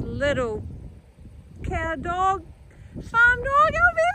little cow dog, farm dog.